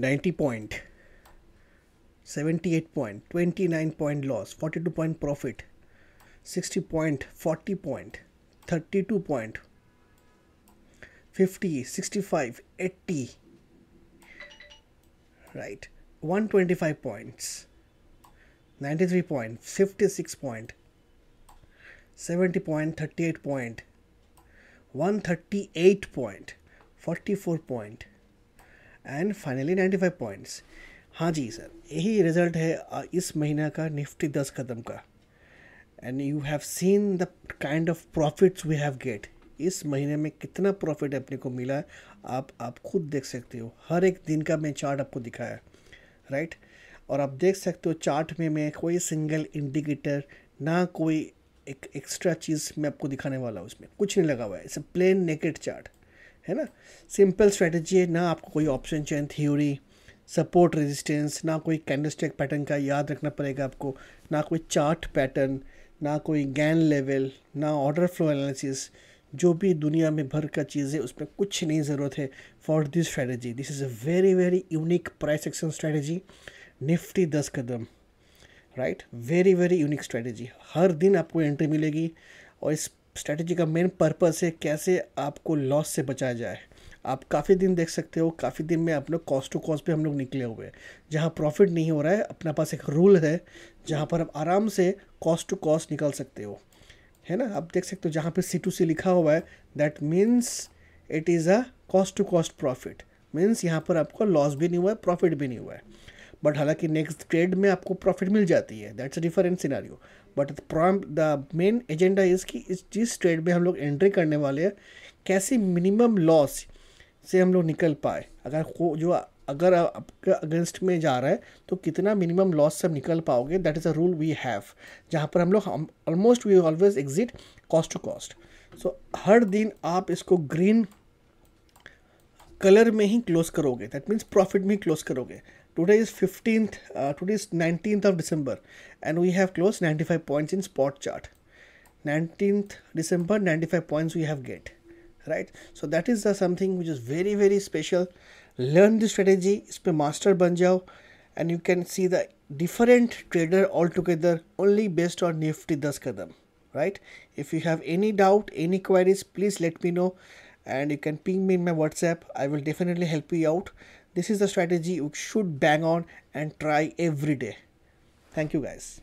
90 point 78 point 29 point loss 42 point profit 60 point 40 point 32 point 50 65 80 right? 125 points 93 point 56 point 70 point 38 point 138 point 44 point and finally 95 points हाँ जी sir यही result है इस महीना का Nifty दस कदम का। And you have seen the kind of profits we have get इस महीने में कितना प्रॉफिट अपने को मिला, आप आप खुद देख सकते हो। हर एक दिन का मैं चार्ट आपको दिखाया राइट और आप देख सकते हो चार्ट में मैं कोई सिंगल इंडिकेटर ना कोई एक एक्स्ट्रा चीज़ मैं आपको दिखाने वाला हूँ उसमें। कुछ नहीं लगा हुआ है it's a plain naked chart है ना? सिंपल स्ट्रेटजी है, ना आपको कोई option chain theory support resistance ना कोई कैंडलस्टिक पैटर्न का याद रखना पड़ेगा आपको, ना कोई चार्ट पैटर्न ना कोई गैन लेवल ना ऑर्डर फ्लो एनालिसिस जो भी दुनिया में भर का चीज़ है, उसमें कुछ नहीं ज़रूरत है for this strategy this is a very very unique price action strategy Nifty दस कदम right very very unique strategy हर दिन आपको एंट्री मिलेगी और इस स्ट्रेटजी का मेन पर्पस है कैसे आपको लॉस से बचाया जाए। आप काफ़ी दिन देख सकते हो, काफ़ी दिन में आप लोग कॉस्ट टू कॉस्ट पे हम लोग निकले हुए हैं। जहाँ प्रॉफिट नहीं हो रहा है, अपना पास एक रूल है, जहाँ पर आप आराम से कॉस्ट टू कॉस्ट निकल सकते हो। है ना? आप देख सकते हो जहाँ पे सी टू सी लिखा हुआ है that means it is a cost to cost profit means यहाँ पर आपको लॉस भी नहीं हुआ है प्रॉफिट भी नहीं हुआ है। बट हालाँकि नेक्स्ट ट्रेड में आपको प्रॉफिट मिल जाती है। That's a different scenario but the main agenda is कि इस, जिस ट्रेड में हम लोग एंट्री करने वाले हैं, कैसे मिनिमम लॉस से हम लोग निकल पाए? अगर जो अगर आपके अगेंस्ट में जा रहा है तो कितना मिनिमम लॉस से निकल पाओगे? That is a rule we have जहाँ पर हम लोग almost we always exit cost to cost so हर दिन आप इसको ग्रीन कलर में ही क्लोज करोगे। दैट मीन्स प्रॉफिट में ही क्लोज करोगे। today is 15th uh, today is 19th of december and we have closed 95 points in spot chart. 19th december 95 points we have get right? So that is the something which is very very special. Learn the strategy it's a master banjao, and you can see the different trader altogether only based on nifty das kadam right? If you have any doubt any queries please let me know and you can ping me in my whatsapp. I will definitely help you out this is the strategy you should bang on and try every day. Thank you guys